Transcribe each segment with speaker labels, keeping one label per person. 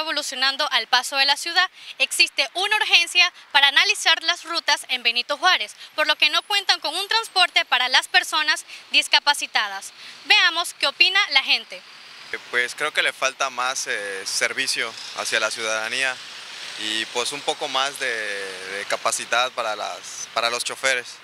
Speaker 1: evolucionando al paso de la ciudad, existe una urgencia para analizar las rutas en Benito Juárez, por lo que no cuentan con un transporte para las personas discapacitadas. Veamos qué opina la gente.
Speaker 2: Pues creo que le falta más eh, servicio hacia la ciudadanía y pues un poco más de, de capacidad para, las, para los choferes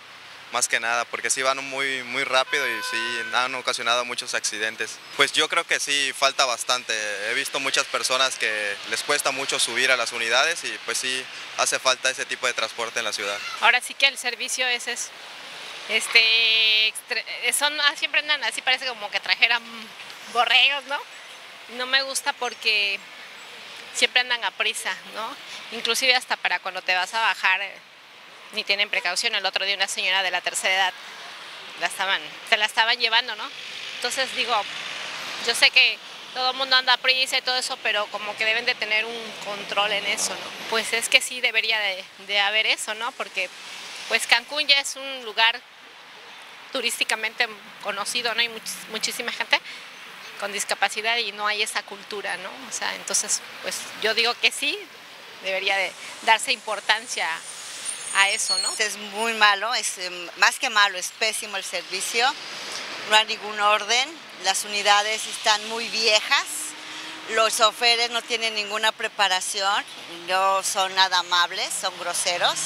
Speaker 2: más que nada, porque sí van muy, muy rápido y sí han ocasionado muchos accidentes. Pues yo creo que sí falta bastante. He visto muchas personas que les cuesta mucho subir a las unidades y pues sí hace falta ese tipo de transporte en la ciudad.
Speaker 3: Ahora sí que el servicio es eso. Este, son, ah, siempre andan así, parece como que trajeran borregos, ¿no? No me gusta porque siempre andan a prisa, ¿no? Inclusive hasta para cuando te vas a bajar ni tienen precaución. El otro día una señora de la tercera edad la estaban, se la estaban llevando, ¿no? Entonces digo, yo sé que todo el mundo anda a prisa y todo eso, pero como que deben de tener un control en eso, ¿no? Pues es que sí debería de, haber eso, ¿no? Porque pues Cancún ya es un lugar turísticamente conocido, ¿no? Hay muchísima gente con discapacidad y no hay esa cultura, ¿no? O sea, entonces, pues yo digo que sí, debería de darse importancia a eso, ¿no?
Speaker 4: Es muy malo, es em, más que malo, es pésimo el servicio, no hay ningún orden, las unidades están muy viejas, los oferes no tienen ninguna preparación, no son nada amables, son groseros,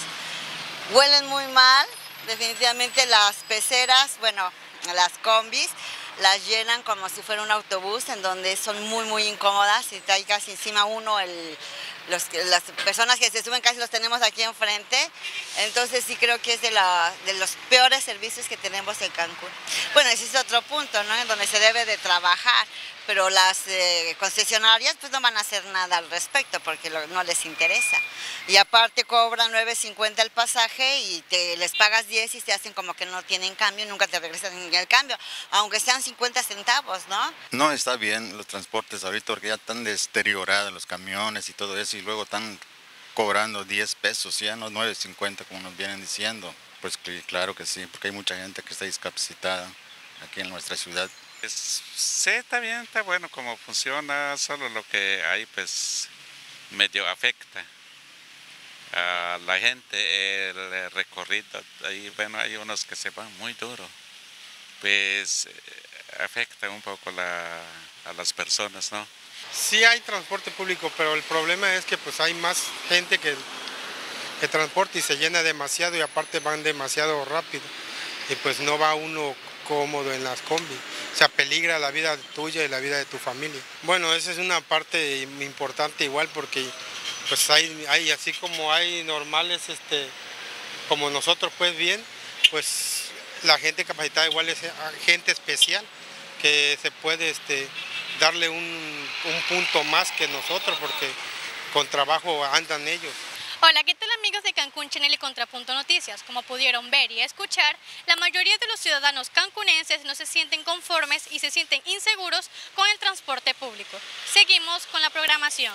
Speaker 4: huelen muy mal, definitivamente las peceras, bueno, las combis, las llenan como si fuera un autobús en donde son muy muy incómodas y trae casi encima uno el, las personas que se suben casi los tenemos aquí enfrente, entonces sí creo que es de, la, de los peores servicios que tenemos en Cancún. Bueno, ese es otro punto, ¿no? En donde se debe de trabajar, pero las eh, concesionarias pues no van a hacer nada al respecto porque no les interesa. Y aparte cobran 9.50 el pasaje y te les pagas 10 y se hacen como que no tienen cambio, nunca te regresan el cambio, aunque sean 50 centavos, ¿no?
Speaker 5: No está bien los transportes ahorita porque ya están deteriorados los camiones y todo eso y luego están cobrando 10 pesos, ya no 9.50 como nos vienen diciendo. Pues claro que sí, porque hay mucha gente que está discapacitada aquí en nuestra ciudad.
Speaker 6: Pues, sí, está bien, está bueno como funciona, solo lo que hay pues medio afecta a la gente el recorrido. Ahí, bueno, hay unos que se van muy duro, pues eh, afecta un poco a las personas, ¿no?
Speaker 7: Sí hay transporte público, pero el problema es que pues hay más gente que, que transporte y se llena demasiado y aparte van demasiado rápido y pues no va uno cómodo en las combi. O sea, peligra la vida tuya y la vida de tu familia. Bueno, esa es una parte importante igual porque pues hay, hay así como hay normales, este, como nosotros pues bien, pues la gente capacitada igual es gente especial que se puede este, darle un, punto más que nosotros porque con trabajo andan ellos.
Speaker 1: Hola, ¿qué tal amigos de Cancún Channel y Contrapunto Noticias? Como pudieron ver y escuchar, la mayoría de los ciudadanos cancunenses no se sienten conformes y se sienten inseguros con el transporte público. Seguimos con la programación.